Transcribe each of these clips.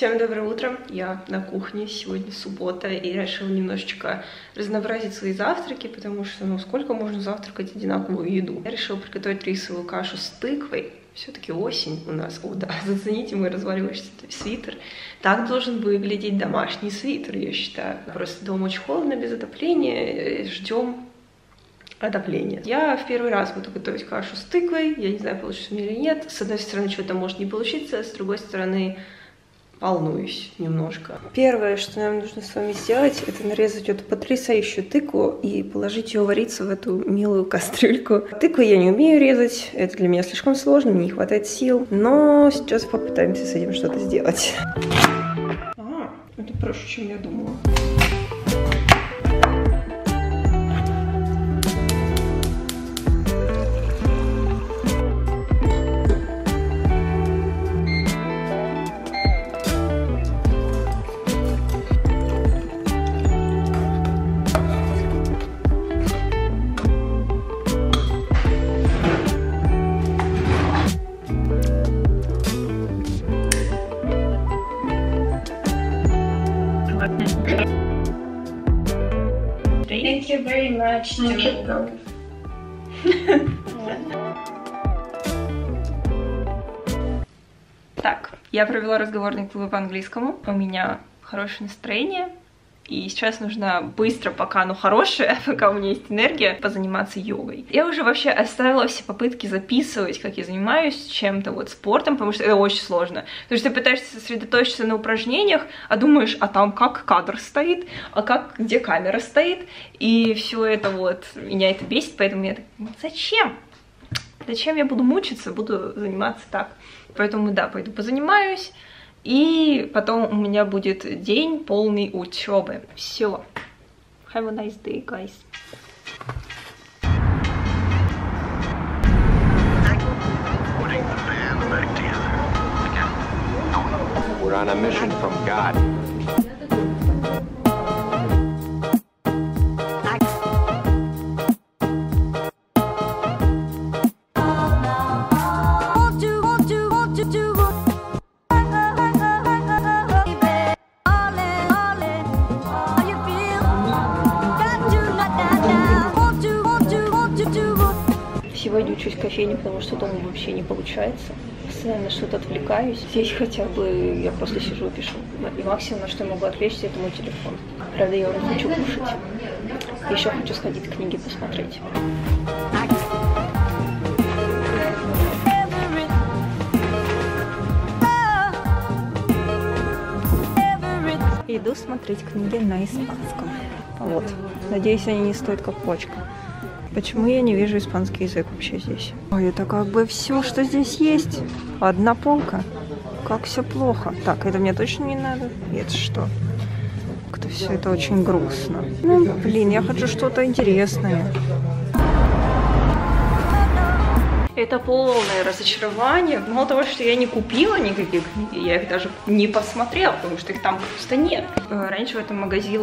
Всем доброе утро, я на кухне, сегодня суббота, и решила немножечко разнообразить свои завтраки, потому что, ну, сколько можно завтракать одинаковую еду. Я решила приготовить рисовую кашу с тыквой, все-таки осень у нас, о да, зацените мой разваливающийся свитер. Так должен выглядеть домашний свитер, я считаю. Просто дома очень холодно, без отопления, ждем отопления. Я в первый раз буду готовить кашу с тыквой, я не знаю, получится мне или нет. С одной стороны, что-то может не получиться, с другой стороны, волнуюсь немножко. Первое, что нам нужно с вами сделать, это нарезать эту потрясающую тыкву и положить ее вариться в эту милую кастрюльку. Тыкву я не умею резать, это для меня слишком сложно, мне не хватает сил, но сейчас попытаемся с этим что-то сделать. А, это проще, чем я думала. Much. to- Так, я провела разговорный клуб по английскому. У меня хорошее настроение. И сейчас нужно быстро, пока оно хорошее, пока у меня есть энергия, позаниматься йогой. Я уже вообще оставила все попытки записывать, как я занимаюсь чем-то, вот спортом, потому что это очень сложно. Потому что ты пытаешься сосредоточиться на упражнениях, а думаешь, а там как кадр стоит, а как, где камера стоит, и все это вот, меня это бесит, поэтому я так, «Ну, зачем? Зачем я буду мучиться, буду заниматься так. Поэтому, да, пойду позанимаюсь, и потом у меня будет день полный учебы. Все. Have a nice day, guys. We're on a mission from God. Сегодня учусь кофейне, потому что дома вообще не получается. Постоянно что-то отвлекаюсь. Здесь хотя бы я просто сижу и пишу. И максимум, на что я могу отвлечься, это мой телефон. Правда, я уже хочу кушать. Еще хочу сходить книги посмотреть. Иду смотреть книги на испанском. Вот. Надеюсь, они не стоят как почка. Почему я не вижу испанский язык вообще здесь? Ой, это как бы все, что здесь есть. Одна полка. Как все плохо. Так, это мне точно не надо. Это что? Как-то все это очень грустно. Ну, блин, я хочу что-то интересное. Это полное разочарование. Мало того, что я не купила никакие книги, я их даже не посмотрела, потому что их там просто нет. Э, Раньше в этом магазине...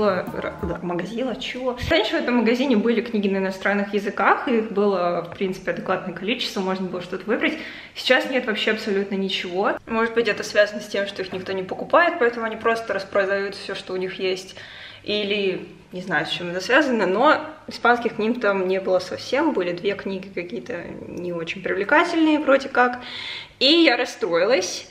Магазила? Чего? Раньше в этом магазине были книги на иностранных языках, их было, в принципе, адекватное количество, можно было что-то выбрать. Сейчас нет вообще абсолютно ничего. Может быть, это связано с тем, что их никто не покупает, поэтому они просто распродают все, что у них есть. Или не знаю, с чем это связано, но испанских книг там не было совсем, были две книги какие-то не очень привлекательные вроде как, и я расстроилась.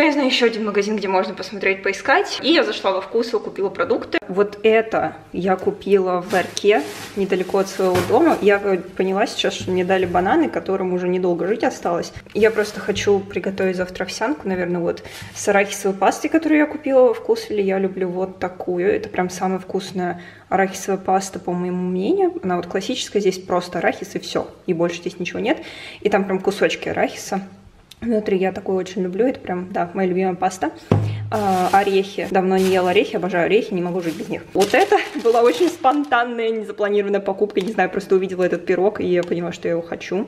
Но я знаю еще один магазин, где можно посмотреть, поискать. И я зашла во вкус и купила продукты. Вот это я купила в Арке, недалеко от своего дома. Я поняла сейчас, что мне дали бананы, которым уже недолго жить осталось. Я просто хочу приготовить завтра овсянку, наверное, вот с арахисовой пастой, которую я купила во вкусвиле. Я люблю вот такую. Это прям самая вкусная арахисовая паста, по моему мнению. Она вот классическая, здесь просто арахис и все. И больше здесь ничего нет. И там прям кусочки арахиса. Внутри я такую очень люблю, это прям, да, моя любимая паста. А, орехи. Давно не ела орехи, обожаю орехи, не могу жить без них. Вот это была очень спонтанная, незапланированная покупка. Не знаю, просто увидела этот пирог, и я поняла, что я его хочу.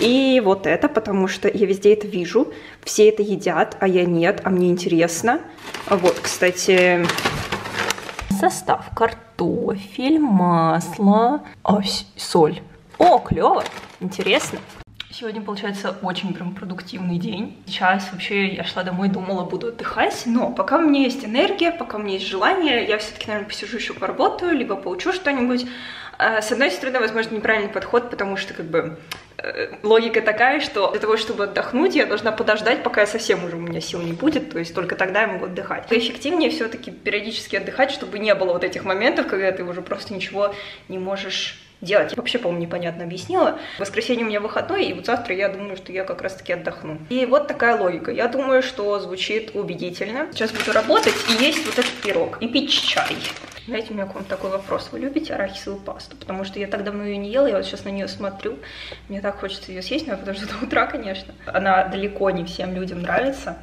И вот это, потому что я везде это вижу. Все это едят, а я нет, а мне интересно. Вот, кстати, состав. Картофель, масло, а, с- соль. О, клево, интересно. Сегодня, получается, очень прям продуктивный день. Сейчас вообще я шла домой, думала, буду отдыхать, но пока у меня есть энергия, пока у меня есть желание, я все-таки, наверное, посижу еще поработаю, либо поучу что-нибудь. А, С одной стороны, возможно, неправильный подход, потому что, как бы, э, логика такая, что для того, чтобы отдохнуть, я должна подождать, пока я совсем уже у меня сил не будет, то есть только тогда я могу отдыхать. Эффективнее все-таки периодически отдыхать, чтобы не было вот этих моментов, когда ты уже просто ничего не можешь делать. Вообще, по-моему, непонятно объяснила. В воскресенье у меня выходной, и вот завтра я думаю, что я как раз-таки отдохну. И вот такая логика. Я думаю, что звучит убедительно. Сейчас буду работать и есть вот этот пирог, и пить чай. Знаете, у меня к вам такой вопрос. Вы любите арахисовую пасту? Потому что я так давно ее не ела, я вот сейчас на нее смотрю. Мне так хочется ее съесть, но потому что до утра, конечно. Она далеко не всем людям нравится.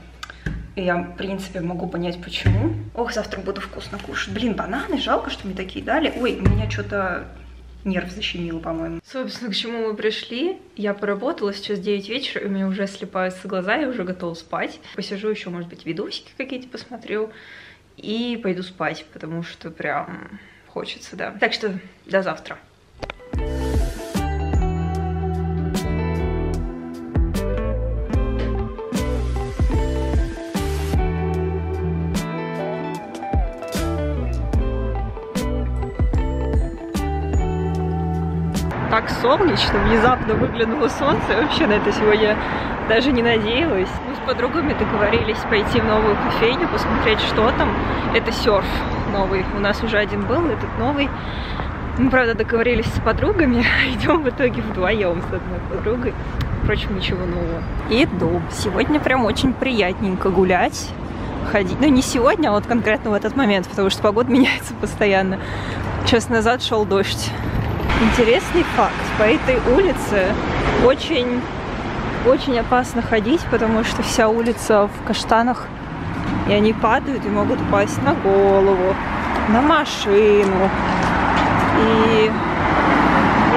И я, в принципе, могу понять, почему. Ох, завтра буду вкусно кушать. Блин, бананы, жалко, что мне такие дали. Ой, у меня что-то нерв защемило, по-моему. Собственно, к чему мы пришли. Я поработала, сейчас 9 вечера, у меня уже слепаются глаза, я уже готова спать. Посижу еще, может быть, видосики какие-то посмотрю. И пойду спать, потому что прям хочется, да. Так что до завтра. Так солнечно, внезапно выглянуло солнце. Вообще на это сегодня даже не надеялась. Мы с подругами договорились пойти в новую кофейню, посмотреть, что там. Это серф новый. У нас уже один был, этот новый. Мы, правда, договорились с подругами, идем в итоге вдвоем с одной подругой. Впрочем, ничего нового. Иду. Сегодня прям очень приятненько гулять ходить. Ну, не сегодня, а вот конкретно в этот момент, потому что погода меняется постоянно. Час назад шел дождь. Интересный факт. По этой улице очень, очень опасно ходить, потому что вся улица в каштанах, и они падают и могут упасть на голову, на машину. И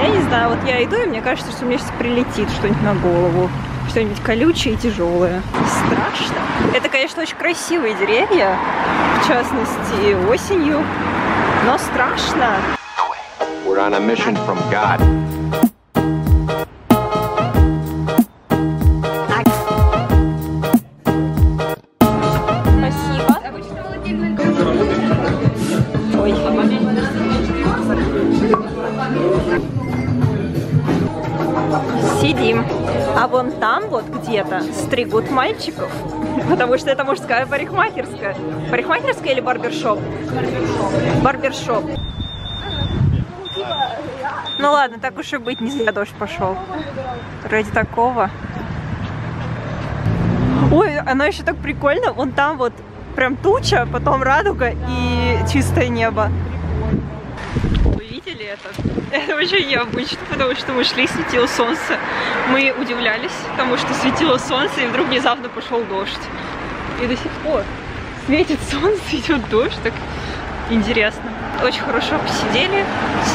я не знаю, вот я иду, и мне кажется, что мне сейчас прилетит что-нибудь на голову. Что-нибудь колючее и тяжелое. Страшно. Это, конечно, очень красивые деревья, в частности, осенью, но страшно. We're on a mission from God. Сидим. А вон там вот где-то стригут мальчиков. Потому что это мужская парикмахерская. Парикмахерская или барбершоп? Барбершоп. Ну ладно, так уж и быть, не зря дождь пошел. Ради такого. Ой, оно еще так прикольно. Вон там вот прям туча, потом радуга и чистое небо. Вы видели это? Это очень необычно, потому что мы шли, светило солнце. Мы удивлялись тому, что светило солнце, и вдруг внезапно пошел дождь. И до сих пор светит солнце, идет дождь, так интересно. Очень хорошо посидели,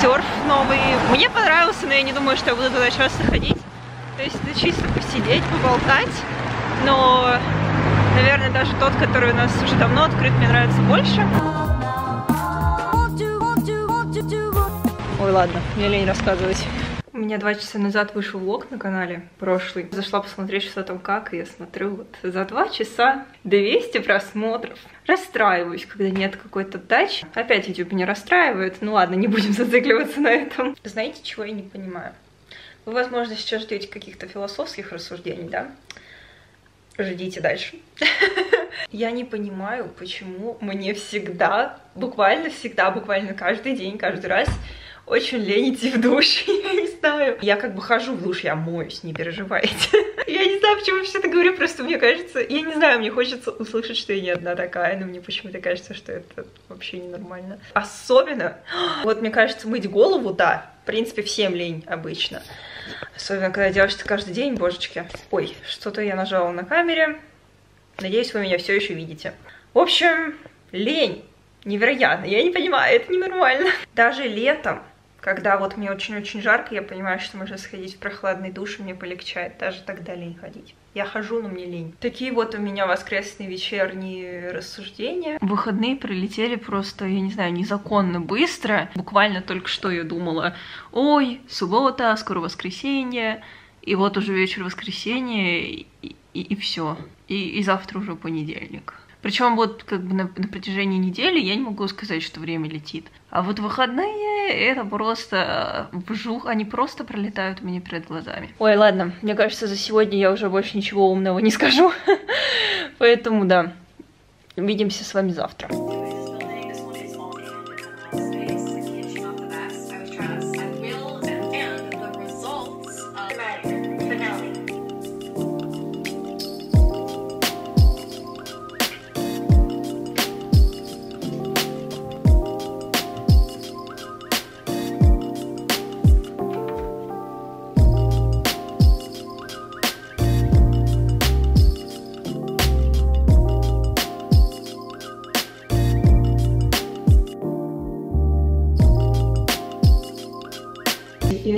серф новый. Мне понравился, но я не думаю, что я буду туда часто ходить. То есть это чисто посидеть, поболтать. Но, наверное, даже тот, который у нас уже давно открыт, мне нравится больше. Ой, ладно, мне лень рассказывать. У меня два часа назад вышел влог на канале, прошлый. Зашла посмотреть, что там как, и я смотрю, вот за два часа 200 просмотров. Расстраиваюсь, когда нет какой-то дачи. Опять YouTube меня расстраивает. Ну ладно, не будем зацикливаться на этом. Знаете, чего я не понимаю? Вы, возможно, сейчас ждете каких-то философских рассуждений, да? Ждите дальше. Я не понимаю, почему мне всегда, буквально всегда, буквально каждый день, каждый раз очень лень идти в душ, я не знаю. Я как бы хожу в душ, я моюсь, не переживайте. Я не знаю, почему я все это говорю, просто мне кажется, я не знаю, мне хочется услышать, что я не одна такая, но мне почему-то кажется, что это вообще ненормально. Особенно, вот мне кажется, мыть голову, да, в принципе, всем лень обычно. Особенно, когда делаешь это каждый день, божечки. Ой, что-то я нажала на камере. Надеюсь, вы меня все еще видите. В общем, лень. Невероятно. Я не понимаю, это ненормально. Даже летом, когда вот мне очень-очень жарко, я понимаю, что можно сходить в прохладный душ, и мне полегчает. Даже тогда лень ходить. Я хожу, но мне лень. Такие вот у меня воскресные вечерние рассуждения. Выходные пролетели просто, я не знаю, незаконно быстро. Буквально только что я думала, ой, суббота, скоро воскресенье. И вот уже вечер воскресенья, и, и, все. И, и завтра уже понедельник. Причем вот как бы на, на протяжении недели я не могу сказать, что время летит. А вот выходные это просто вжух, они просто пролетают у меня перед глазами. Ой, ладно, мне кажется, за сегодня я уже больше ничего умного не скажу. Поэтому да, увидимся с вами завтра.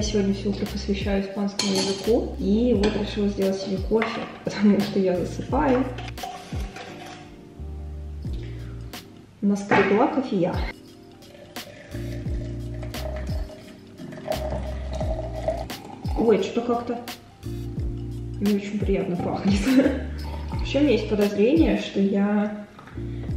Сегодня все утро посвящаю испанскому языку, и вот решила сделать себе кофе, потому что я засыпаю. Наскребла кофея. Ой, что-то как-то не очень приятно пахнет. Вообще у меня есть подозрение, что я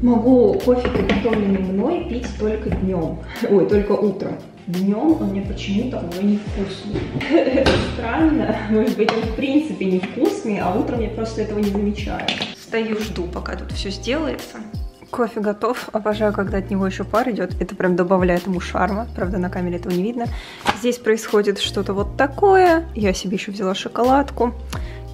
могу кофе, приготовленный мной, пить только днем. Ой, только утром. Днем он мне почему-то уже невкусный. Это странно. Может быть, он в принципе невкусный, а утром я просто этого не замечаю. Стою, жду, пока тут все сделается. Кофе готов. Обожаю, когда от него еще пар идет. Это прям добавляет ему шарма. Правда, на камере этого не видно. Здесь происходит что-то вот такое. Я себе еще взяла шоколадку.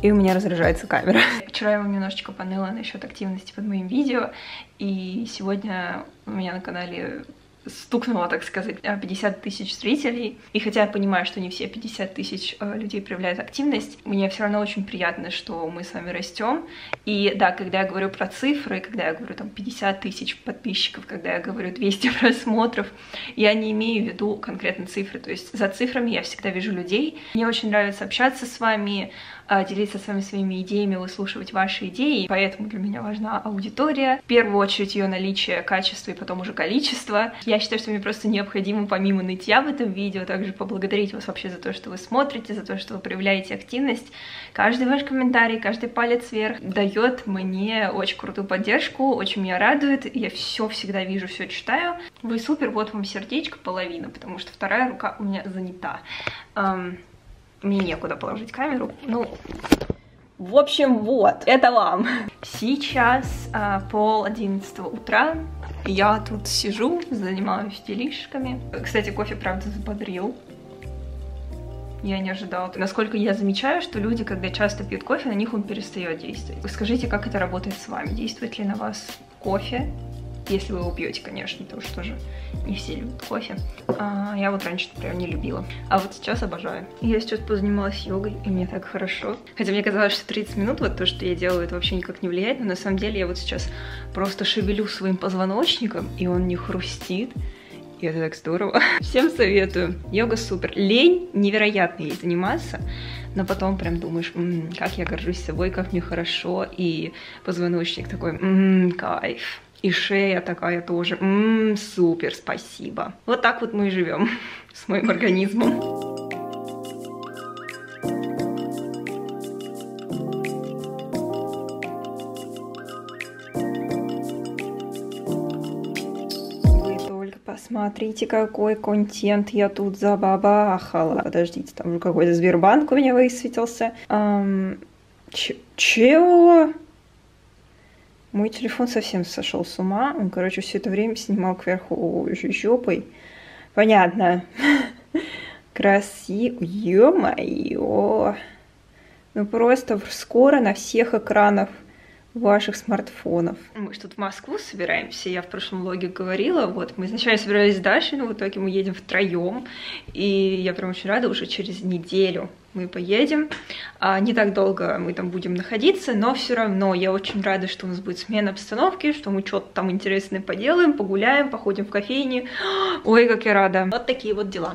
И у меня разряжается камера. Вчера я вам немножечко поныла насчет активности под моим видео. И сегодня у меня на канале стукнуло, так сказать, 50 тысяч зрителей. И хотя я понимаю, что не все 50 тысяч э, людей проявляют активность, мне все равно очень приятно, что мы с вами растем. И да, когда я говорю про цифры, когда я говорю там 50 тысяч подписчиков, когда я говорю 200 просмотров, я не имею в виду конкретно цифры. То есть за цифрами я всегда вижу людей. Мне очень нравится общаться с вами, а, делиться с вами своими идеями, выслушивать ваши идеи, поэтому для меня важна аудитория. В первую очередь ее наличие, качество и потом уже количество. Я считаю, что мне просто необходимо помимо нытья в этом видео также поблагодарить вас вообще за то, что вы смотрите, за то, что вы проявляете активность. Каждый ваш комментарий, каждый палец вверх дает мне очень крутую поддержку, очень меня радует. Я все всегда вижу, все читаю. Вы супер, вот вам сердечко половина, потому что вторая рука у меня занята. Um, мне некуда положить камеру. Ну, в общем, вот, это вам. Сейчас а, пол одиннадцатого утра. Я тут сижу, занимаюсь делишками. Кстати, кофе, правда, заподрил. Я не ожидала. Насколько я замечаю, что люди, когда часто пьют кофе, на них он перестает действовать. Скажите, как это работает с вами? Действует ли на вас кофе? Если вы его пьете, конечно, потому что тоже не все любят кофе. А, я вот раньше, например, не любила. А вот сейчас обожаю. Я сейчас позанималась йогой, и мне так хорошо. Хотя мне казалось, что 30 минут, вот то, что я делаю, это вообще никак не влияет. Но на самом деле я вот сейчас просто шевелю своим позвоночником, и он не хрустит. И это так здорово. Всем советую. Йога супер. Лень невероятно ей заниматься, но потом прям думаешь, м-м, как я горжусь собой, как мне хорошо, и позвоночник такой, м-м, кайф. И шея такая тоже. Ммм, супер, спасибо. Вот так вот мы и живем с моим организмом. Посмотрите, какой контент я тут забабахала. Подождите, там уже какой-то Сбербанк у меня высветился. Эм, чего? Мой телефон совсем сошел с ума. Он, короче, все это время снимал кверху жопой. Понятно. Красиво. Ё-моё. Ну просто скоро на всех экранах ваших смартфонов. Мы тут в Москву собираемся, я в прошлом влоге говорила, вот, мы изначально собирались с Дашей, но в итоге мы едем втроем, и я прям очень рада, уже через неделю мы поедем. А, не так долго мы там будем находиться, но все равно я очень рада, что у нас будет смена обстановки, что мы что-то там интересное поделаем, погуляем, походим в кофейне. Ой, как я рада. Вот такие вот дела.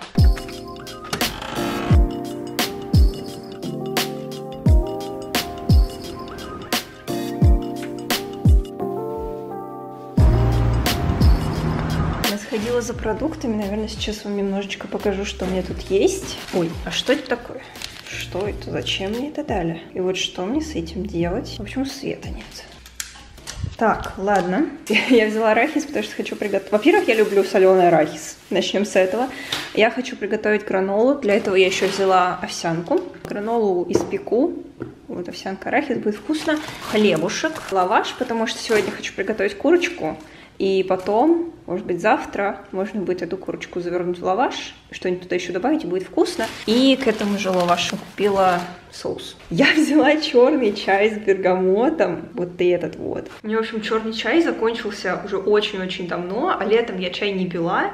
Сходила за продуктами. Наверное, сейчас вам немножечко покажу, что у меня тут есть. Ой, а что это такое? что это, зачем мне это дали? И вот что мне с этим делать? В общем, света нет. Так, ладно. Я взяла арахис, потому что хочу приготовить. Во-первых, я люблю соленый арахис. Начнем с этого. Я хочу приготовить гранолу. Для этого я еще взяла овсянку. Гранолу испеку. Вот овсянка арахис будет вкусно. Хлебушек, лаваш, потому что сегодня хочу приготовить курочку. И потом, может быть, завтра можно будет эту курочку завернуть в лаваш, что-нибудь туда еще добавить, и будет вкусно. И к этому же лавашу купила соус. Я взяла черный чай с бергамотом, вот этот вот. У меня, в общем, черный чай закончился уже очень-очень давно, а летом я чай не пила,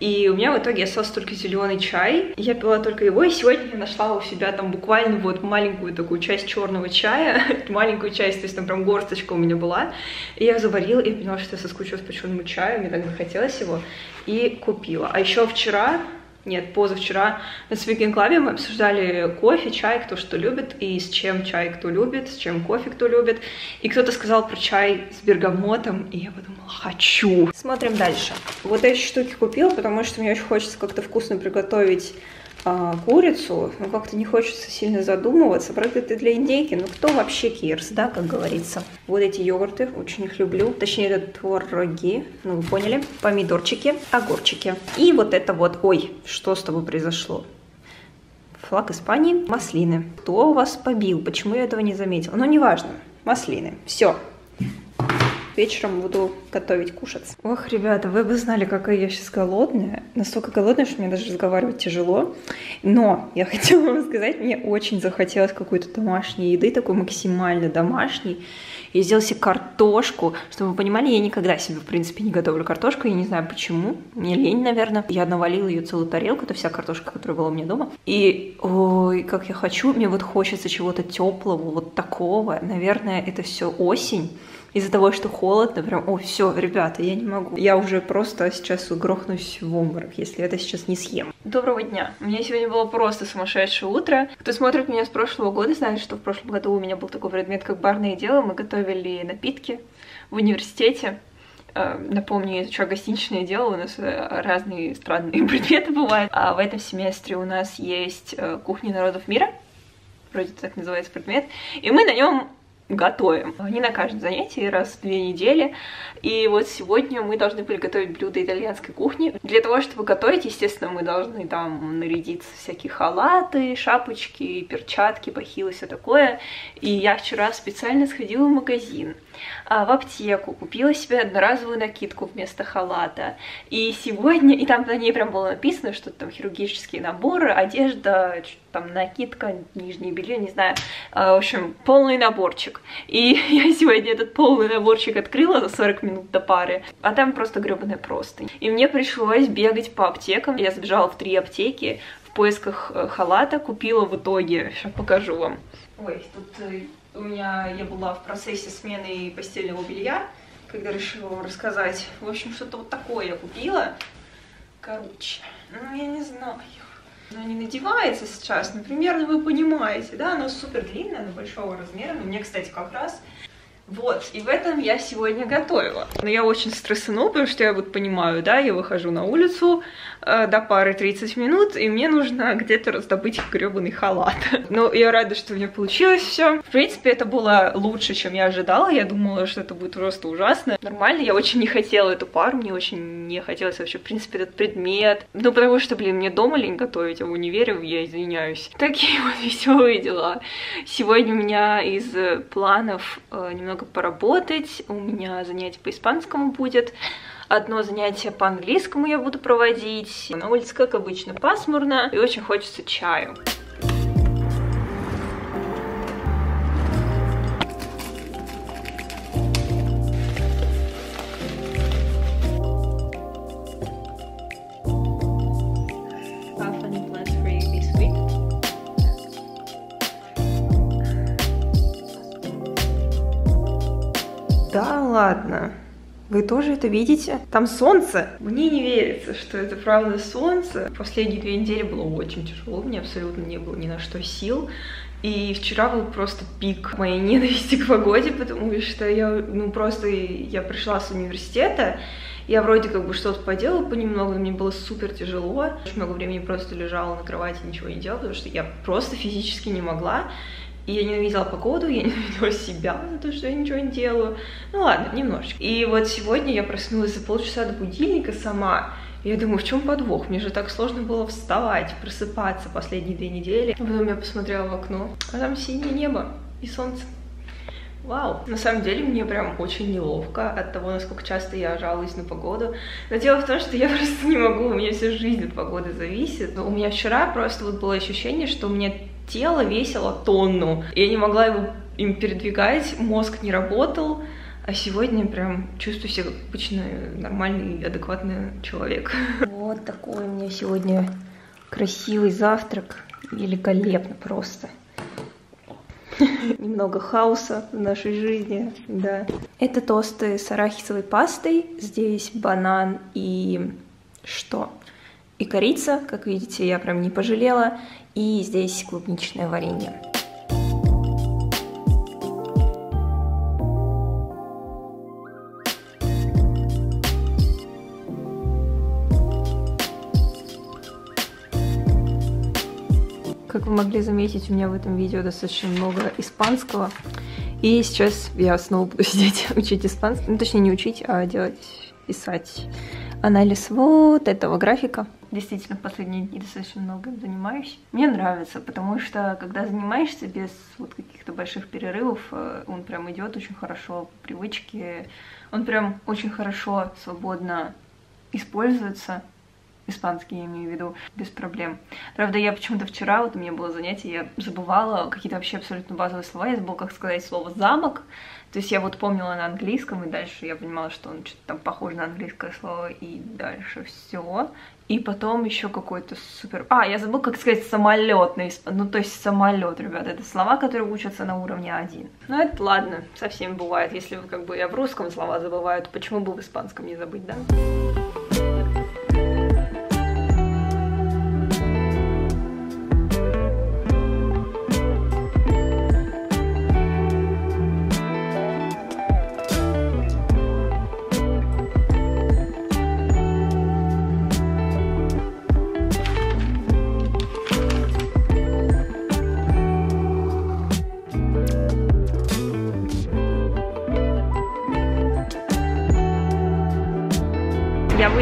и у меня в итоге остался только зеленый чай. Я пила только его, и сегодня я нашла у себя там буквально вот маленькую такую часть черного чая, маленькую часть, то есть там прям горсточка у меня была. И я заварила, и поняла, что я соскучилась по черному чаю, мне так захотелось его, и купила. А еще вчера нет, позавчера на Speaking Club мы обсуждали кофе, чай, кто что любит, и с чем чай кто любит, с чем кофе кто любит. И кто-то сказал про чай с бергамотом, и я подумала, хочу. Смотрим дальше. Вот эти штуки купила, потому что мне очень хочется как-то вкусно приготовить а, курицу, ну как-то не хочется сильно задумываться. Правда, это для индейки, ну кто вообще кирс, да, как говорится. Вот эти йогурты, очень их люблю. Точнее, это твороги, ну вы поняли. Помидорчики, огурчики. И вот это вот, ой, что с тобой произошло? Флаг Испании, маслины. Кто вас побил? Почему я этого не заметила? Ну, неважно. Маслины. Все, вечером буду готовить кушать. Ох, ребята, вы бы знали, какая я сейчас голодная. Настолько голодная, что мне даже разговаривать тяжело. Но я хотела вам сказать, мне очень захотелось какой-то домашней еды, такой максимально домашней. Я сделала себе картошку. Чтобы вы понимали, я никогда себе, в принципе, не готовлю картошку. Я не знаю почему. Мне лень, наверное. Я навалила ее целую тарелку. Это вся картошка, которая была у меня дома. И, ой, как я хочу. Мне вот хочется чего-то теплого, вот такого. Наверное, это все осень из-за того, что холодно, прям, о, все, ребята, я не могу. Я уже просто сейчас грохнусь в обморок, если это сейчас не съем. Доброго дня. У меня сегодня было просто сумасшедшее утро. Кто смотрит меня с прошлого года, знает, что в прошлом году у меня был такой предмет, как барное дело. Мы готовили напитки в университете. Э, напомню, я изучаю гостиничное дело, у нас э, разные странные предметы бывают. А в этом семестре у нас есть э, кухня народов мира, вроде так называется предмет, и мы на нем готовим. Не на каждом занятии, раз в две недели. И вот сегодня мы должны были готовить блюда итальянской кухни. Для того, чтобы готовить, естественно, мы должны там нарядиться всякие халаты, шапочки, перчатки, бахилы, все такое. И я вчера специально сходила в магазин, а, в аптеку, купила себе одноразовую накидку вместо халата. И сегодня, и там на ней прям было написано, что там хирургические наборы, одежда, там накидка, нижнее белье, не знаю. А, в общем, полный наборчик. И я сегодня этот полный наборчик открыла за 40 минут до пары, а там просто гребаная простынь. И мне пришлось бегать по аптекам. Я забежала в три аптеки в поисках э, халата, купила в итоге, сейчас покажу вам. Ой, тут э, у меня, я была в процессе смены постельного белья, когда решила вам рассказать. В общем, что-то вот такое я купила. Короче, ну я не знаю. Оно не надевается сейчас, например, ну вы понимаете, да, оно супер длинное, оно большого размера, но мне, кстати, как раз вот, и в этом я сегодня готовила. Но я очень стрессану, потому что я вот понимаю, да, я выхожу на улицу э, до пары 30 минут, и мне нужно где-то раздобыть гребаный халат. Но я рада, что у меня получилось все. В принципе, это было лучше, чем я ожидала. Я думала, что это будет просто ужасно. Нормально, я очень не хотела эту пару, мне очень не хотелось вообще, в принципе, этот предмет. Ну, потому что, блин, мне дома лень готовить, а в универе я извиняюсь. Такие вот веселые дела. Сегодня у меня из планов э, немного немного поработать. У меня занятие по испанскому будет. Одно занятие по английскому я буду проводить. На улице, как обычно, пасмурно и очень хочется чаю. Ладно. Вы тоже это видите? Там солнце. Мне не верится, что это правда солнце. Последние две недели было очень тяжело. Мне абсолютно не было ни на что сил. И вчера был просто пик моей ненависти к погоде, потому что я, ну, просто я пришла с университета, я вроде как бы что-то поделала понемногу, но мне было супер тяжело. Очень много времени просто лежала на кровати, ничего не делала, потому что я просто физически не могла. И я ненавидела погоду, я ненавидела себя за то, что я ничего не делаю. Ну ладно, немножечко. И вот сегодня я проснулась за полчаса до будильника сама. И я думаю, в чем подвох? Мне же так сложно было вставать, просыпаться последние две недели. А потом я посмотрела в окно, а там синее небо и солнце. Вау! На самом деле мне прям очень неловко от того, насколько часто я жалуюсь на погоду. Но дело в том, что я просто не могу, у меня вся жизнь от погоды зависит. У меня вчера просто вот было ощущение, что меня тело весило тонну. Я не могла его им передвигать, мозг не работал. А сегодня прям чувствую себя как обычный нормальный, адекватный человек. Вот такой у меня сегодня красивый завтрак. Великолепно просто. Немного хаоса в нашей жизни, да. Это тосты с арахисовой пастой. Здесь банан и что? И корица, как видите, я прям не пожалела. И здесь клубничное варенье. Как вы могли заметить, у меня в этом видео достаточно много испанского. И сейчас я снова буду сидеть учить испанский. Ну, точнее, не учить, а делать, писать анализ вот этого графика. Действительно, в последние дни достаточно много занимаюсь. Мне нравится, потому что, когда занимаешься без вот каких-то больших перерывов, э, он прям идет очень хорошо по привычке. Он прям очень хорошо, свободно используется испанский я имею в виду, без проблем. Правда, я почему-то вчера, вот у меня было занятие, я забывала какие-то вообще абсолютно базовые слова, я забыла, как сказать слово «замок», то есть я вот помнила на английском, и дальше я понимала, что он что-то там похож на английское слово, и дальше все. И потом еще какой-то супер... А, я забыла, как сказать самолет на исп... Ну, то есть самолет, ребята, это слова, которые учатся на уровне один. Ну, это ладно, совсем бывает. Если как бы я в русском слова забываю, то почему бы в испанском не забыть, да?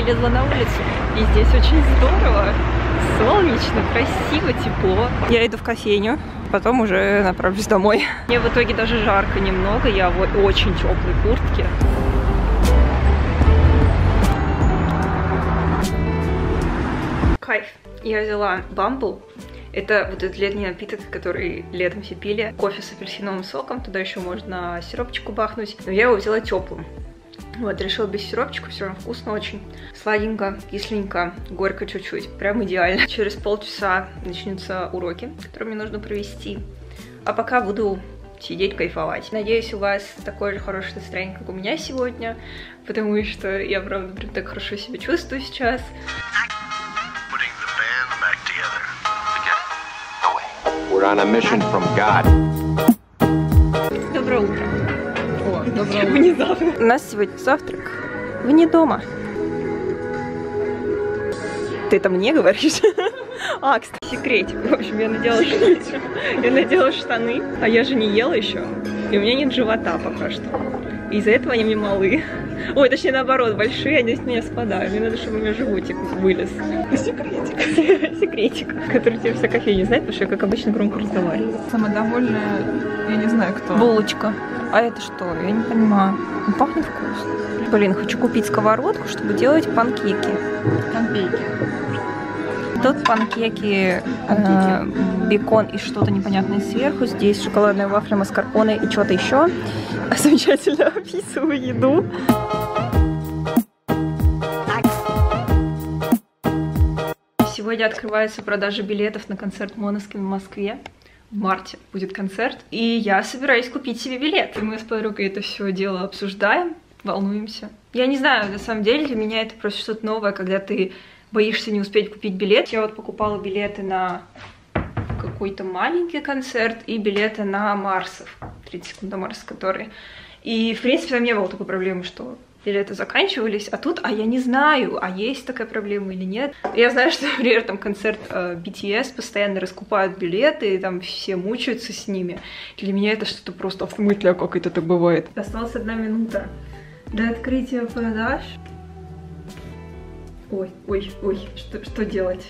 Вылезла на улицу, и здесь очень здорово, солнечно, красиво, тепло. Я иду в кофейню, потом уже направлюсь домой. Мне в итоге даже жарко немного, я в очень теплой куртке. Кайф. Я взяла бамбл. Это вот этот летний напиток, который летом все пили. Кофе с апельсиновым соком, туда еще можно сиропчику бахнуть. Но я его взяла теплым. Вот, решила без сиропчика, все равно вкусно очень. Сладенько, кисленько, горько чуть-чуть. Прям идеально. Через полчаса начнутся уроки, которые мне нужно провести. А пока буду сидеть, кайфовать. Надеюсь, у вас такое же хорошее настроение, как у меня сегодня, потому что я, правда, прям так хорошо себя чувствую сейчас. Доброе утро. Доброе. Внезапно. У нас сегодня завтрак вне дома. Ты это мне говоришь? А, кстати, секретик. В общем, я надела штаны. Я надела штаны, а я же не ела еще. И у меня нет живота пока что. Из-за этого они мне малы. Ой, точнее наоборот, большие, они с меня спадают. Мне надо, чтобы у меня животик вылез. Секретик. Секретик, который тебе вся кофейня знает, потому что я, как обычно, громко разговариваю. Самодовольная, я не знаю кто. Булочка. А это что? Я не понимаю. Ну, пахнет вкусно. Блин, хочу купить сковородку, чтобы делать панкейки. Конфейки. Тут панкейки, э, бекон и что-то непонятное сверху. Здесь шоколадная вафля, маскарпоне и что-то еще. Замечательно описываю еду. Сегодня открываются продажи билетов на концерт Моноскин в Москве. Марте будет концерт. И я собираюсь купить себе билет. И мы с подругой это все дело обсуждаем, волнуемся. Я не знаю, на самом деле для меня это просто что-то новое, когда ты боишься не успеть купить билет. Я вот покупала билеты на какой-то маленький концерт и билеты на Марсов. 30 секунд до Марса, которые. И, в принципе, там не было такой проблемы, что билеты заканчивались, а тут, а я не знаю, а есть такая проблема или нет. Я знаю, что, например, там концерт э, BTS постоянно раскупают билеты, и там все мучаются с ними. Для меня это что-то просто в смысле, а как это так бывает? Осталась одна минута до открытия продаж. Ой, ой, ой, что, что делать?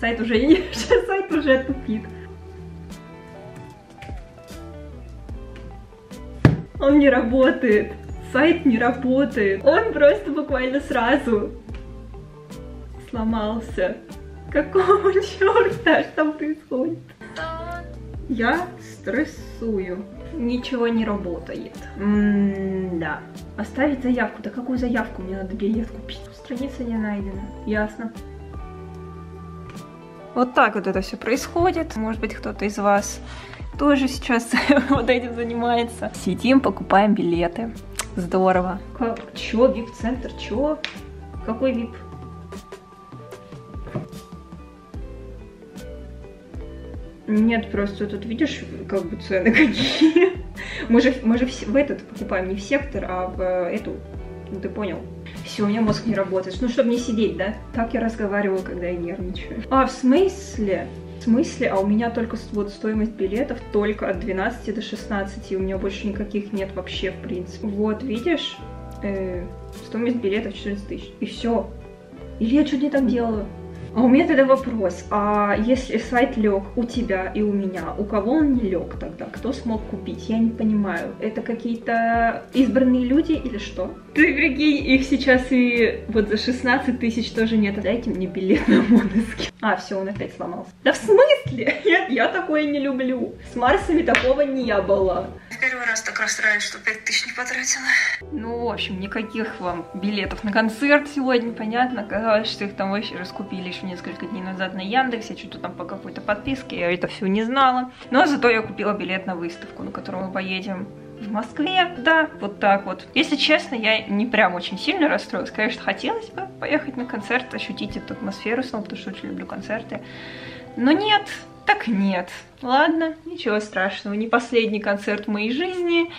Сайт уже, сайт уже тупит. Он не работает. Сайт не работает. Он просто буквально сразу сломался. Какого черта? Что происходит? Я стрессую. Ничего не работает. М-да. Оставить заявку. Да какую заявку? Мне надо билет купить. Страница не найдена. Ясно. Вот так вот это все происходит. Может быть, кто-то из вас тоже сейчас вот этим занимается. Сидим, покупаем билеты. Здорово. Как? Чё, вип-центр? Чё? Какой вип? Нет, просто тут видишь, как бы цены какие. Мы же, мы же в, в этот покупаем не в сектор, а в эту. Ну ты понял. Все, у меня мозг не работает. Ну, чтобы не сидеть, да? Так я разговариваю, когда я нервничаю. А, в смысле? Смысле? А у меня только вот стоимость билетов только от 12 до 16, и у меня больше никаких нет вообще, в принципе. Вот, видишь? Э, стоимость билетов 14 тысяч. И все. Или я что-то не так делаю? А у меня тогда вопрос, а если сайт лег у тебя и у меня, у кого он не лег тогда? Кто смог купить? Я не понимаю. Это какие-то избранные люди или что? Ты прикинь, их сейчас и вот за 16 тысяч тоже нет. Дайте мне билет на Моноски. А, все, он опять сломался. Да в смысле? Я, я такое не люблю. С Марсами такого не было. Первый раз так расстраиваюсь, что 5 тысяч не потратила. Ну, в общем, никаких вам билетов на концерт сегодня, понятно. Казалось, что их там вообще раскупили еще несколько дней назад на Яндексе, что-то там по какой-то подписке, я это все не знала. Но зато я купила билет на выставку, на которую мы поедем в Москве, да, вот так вот. Если честно, я не прям очень сильно расстроилась. Конечно, хотелось бы поехать на концерт, ощутить эту атмосферу снова, потому что очень люблю концерты. Но нет, так нет. Ладно, ничего страшного, не последний концерт в моей жизни,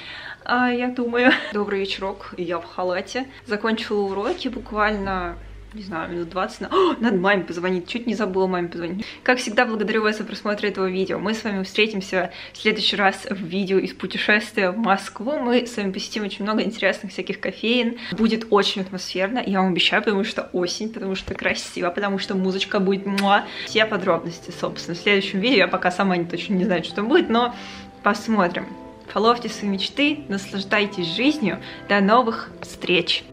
а, я думаю. Добрый вечерок, я в халате. Закончила уроки буквально не знаю, минут 20. На... О, надо маме позвонить, чуть не забыла маме позвонить. Как всегда, благодарю вас за просмотр этого видео. Мы с вами встретимся в следующий раз в видео из путешествия в Москву. Мы с вами посетим очень много интересных всяких кофеин. Будет очень атмосферно, я вам обещаю, потому что осень, потому что красиво, потому что музычка будет муа. Все подробности, собственно, в следующем видео. Я пока сама не точно не знаю, что будет, но посмотрим. Фоловьте свои мечты, наслаждайтесь жизнью. До новых встреч!